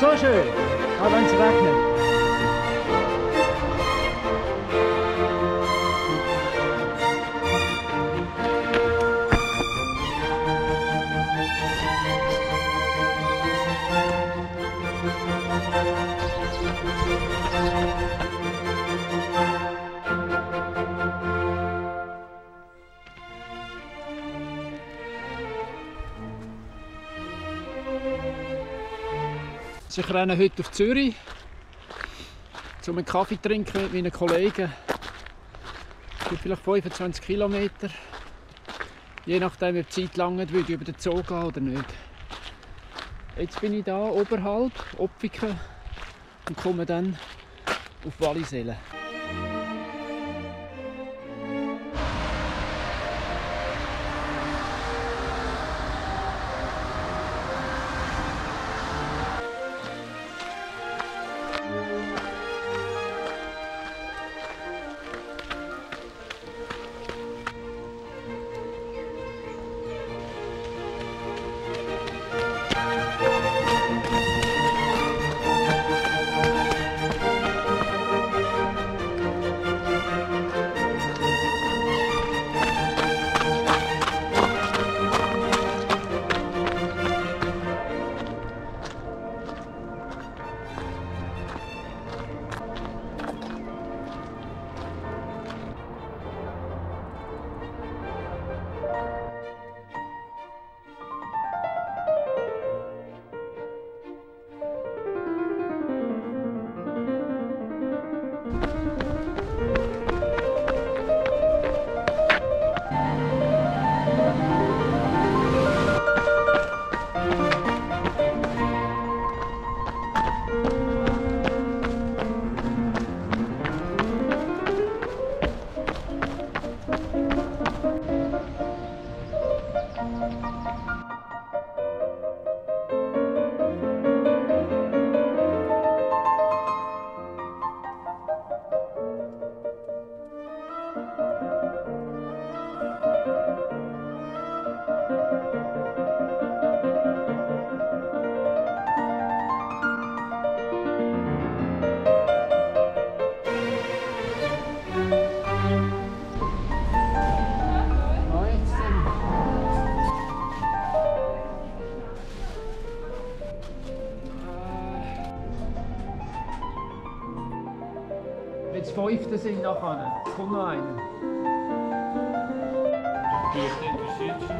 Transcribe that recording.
so schön, auch wenn Also ich renne heute auf Zürich, um einen Kaffee zu trinken mit meinen Kollegen. Es gibt vielleicht 25 Kilometer. Je nachdem, wie die Zeit lange würde ich über den Zoo gehen oder nicht. Jetzt bin ich hier oberhalb, Opfiken, und komme dann auf Wallisellen. Jetzt fünfte sind nachher. Es kommt noch einer. Du bist interessiert